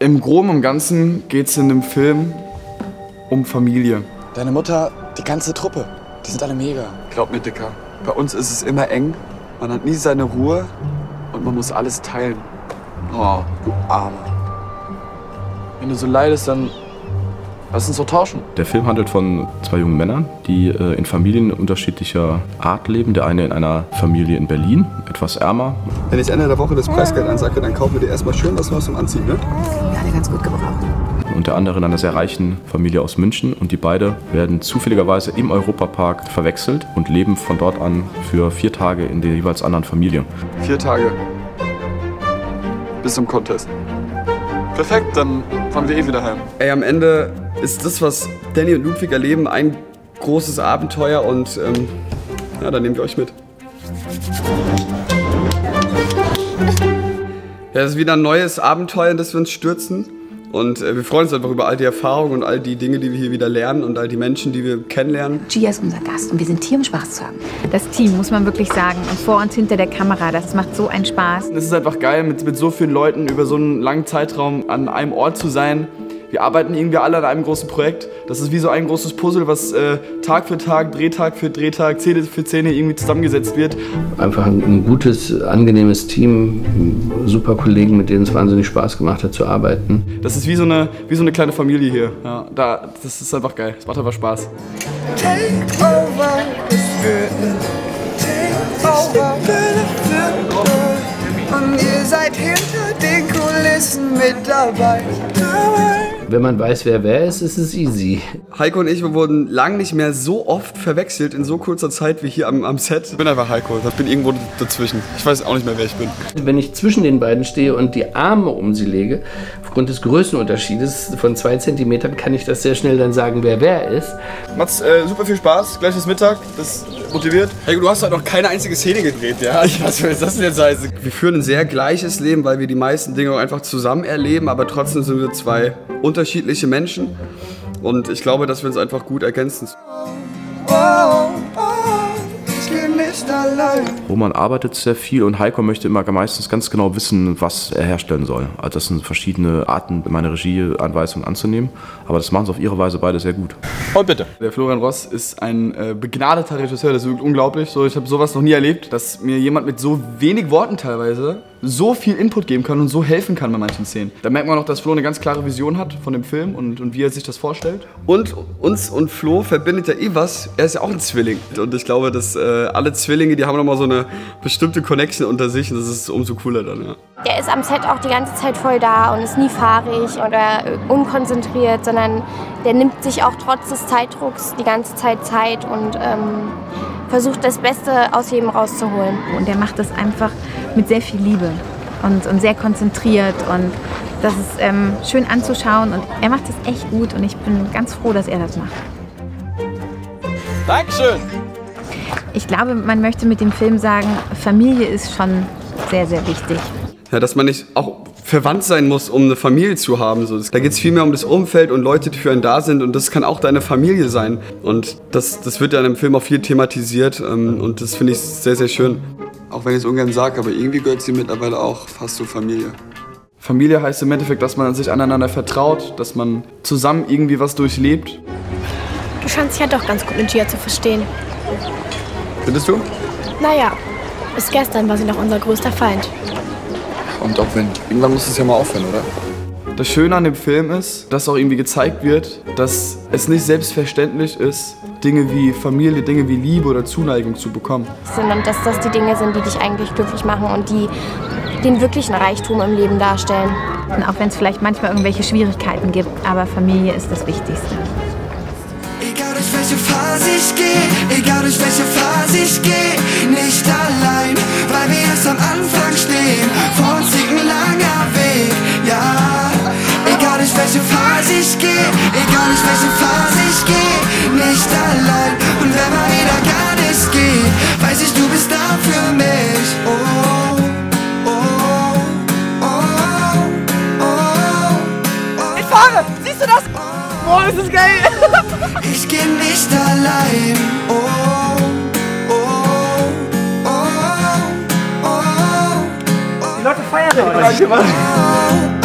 Im Groben und Ganzen geht es in dem Film um Familie. Deine Mutter, die ganze Truppe, die sind alle mega. Glaub mir, Dicker, bei uns ist es immer eng. Man hat nie seine Ruhe und man muss alles teilen. Oh, du Armer. Wenn du so leidest, dann lass uns so tauschen. Der Film handelt von zwei jungen Männern, die äh, in Familien unterschiedlicher Art leben. Der eine in einer Familie in Berlin, etwas ärmer. Wenn ich Ende der Woche das Preisgeld ansacke, dann kaufen wir dir erstmal schön was Neues zum Anziehen, ne? Gerade ganz gut gebraucht. Und der andere in einer sehr reichen Familie aus München. Und die beide werden zufälligerweise im Europapark verwechselt und leben von dort an für vier Tage in der jeweils anderen Familie. Vier Tage. Bis zum Contest. Perfekt, dann fahren wir eh wieder heim. Ey, am Ende ist das, was Danny und Ludwig erleben, ein großes Abenteuer und ähm, ja, dann nehmen wir euch mit. Ja, das ist wieder ein neues Abenteuer, in das wir uns stürzen. Und äh, wir freuen uns einfach über all die Erfahrungen und all die Dinge, die wir hier wieder lernen und all die Menschen, die wir kennenlernen. Gia ist unser Gast und wir sind hier, um Spaß zu haben. Das Team, muss man wirklich sagen. Und vor und hinter der Kamera, das macht so einen Spaß. Es ist einfach geil, mit, mit so vielen Leuten über so einen langen Zeitraum an einem Ort zu sein. Wir arbeiten irgendwie alle an einem großen Projekt. Das ist wie so ein großes Puzzle, was äh, Tag für Tag, Drehtag für Drehtag, Szene für Szene irgendwie zusammengesetzt wird. Einfach ein, ein gutes, angenehmes Team, super Kollegen, mit denen es wahnsinnig Spaß gemacht hat zu arbeiten. Das ist wie so eine, wie so eine kleine Familie hier. Ja, da, das ist einfach geil. Es macht einfach Spaß. Take over. Take over. Und ihr seid hinter den Kulissen mit dabei. Wenn man weiß, wer wer ist, ist es easy. Heiko und ich, wir wurden lang nicht mehr so oft verwechselt in so kurzer Zeit wie hier am, am Set. Ich bin einfach Heiko, ich bin irgendwo dazwischen. Ich weiß auch nicht mehr, wer ich bin. Wenn ich zwischen den beiden stehe und die Arme um sie lege, aufgrund des Größenunterschiedes von zwei Zentimetern, kann ich das sehr schnell dann sagen, wer wer ist. Macht's äh, super viel Spaß. Gleich ist Mittag. Das motiviert. Heiko, du hast halt noch keine einzige Szene gedreht, ja? Was soll das denn jetzt heißen? Wir führen ein sehr gleiches Leben, weil wir die meisten Dinge auch einfach zusammen erleben, aber trotzdem sind wir zwei unterschiedliche Menschen. Und ich glaube, dass wir uns einfach gut ergänzen. Oh, Roman arbeitet sehr viel und Heiko möchte immer meistens ganz genau wissen, was er herstellen soll. Also das sind verschiedene Arten, meine Regieanweisungen anzunehmen. Aber das machen sie auf ihre Weise beide sehr gut. Und bitte. Der Florian Ross ist ein äh, begnadeter Regisseur, das ist wirklich unglaublich. So, ich habe sowas noch nie erlebt, dass mir jemand mit so wenig Worten teilweise so viel Input geben kann und so helfen kann bei manchen Szenen. Da merkt man auch, dass Flo eine ganz klare Vision hat von dem Film und, und wie er sich das vorstellt. Und uns und Flo verbindet ja eh was. Er ist ja auch ein Zwilling. Und ich glaube, dass äh, alle Zwillinge, die haben nochmal so eine bestimmte Connection unter sich. Und das ist umso cooler dann, ja. Der ist am Set auch die ganze Zeit voll da und ist nie fahrig oder äh, unkonzentriert, sondern der nimmt sich auch trotz des Zeitdrucks die ganze Zeit Zeit und ähm, versucht das Beste aus jedem rauszuholen. Und er macht das einfach mit sehr viel Liebe und, und sehr konzentriert. Und das ist ähm, schön anzuschauen. Und er macht das echt gut. Und ich bin ganz froh, dass er das macht. Dankeschön. Ich glaube, man möchte mit dem Film sagen, Familie ist schon sehr, sehr wichtig. Ja, dass man nicht auch verwandt sein muss, um eine Familie zu haben. So, da geht es vielmehr um das Umfeld und Leute, die für einen da sind. Und das kann auch deine Familie sein. Und das, das wird ja in dem Film auch viel thematisiert. ähm, Und das finde ich sehr, sehr schön. Auch wenn ich es ungern sage, aber irgendwie gehört sie mittlerweile auch fast zur Familie. Familie heißt im Endeffekt, dass man sich aneinander vertraut, dass man zusammen irgendwie was durchlebt. Du scheinst dich ja doch ganz gut mit Gia zu verstehen. Findest du? Naja, bis gestern war sie noch unser größter Feind. Und auch wenn. Irgendwann muss es ja mal aufhören, oder? Das Schöne an dem Film ist, dass auch irgendwie gezeigt wird, dass es nicht selbstverständlich ist, Dinge wie Familie, Dinge wie Liebe oder Zuneigung zu bekommen. Und dass das die Dinge sind, die dich eigentlich glücklich machen und die den wirklichen Reichtum im Leben darstellen. Und auch wenn es vielleicht manchmal irgendwelche Schwierigkeiten gibt, aber Familie ist das Wichtigste. Welche Phase ich gehe, egal durch welche Phase ich gehe, nicht allein, weil wir erst am Anfang stehen. Vor uns liegt ein langer Weg, ja. Egal durch welche Phase ich gehe, egal durch welche Phase ich gehe, nicht allein. Und wenn mal wieder gar nichts geht, weiß ich, du bist da für mich. Oh, oh, oh, oh, oh. Du das? Ist geil! Ich geh nicht allein. Oh, oh, oh, oh, oh. Die Leute feiern heute. Oh,